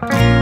Bye.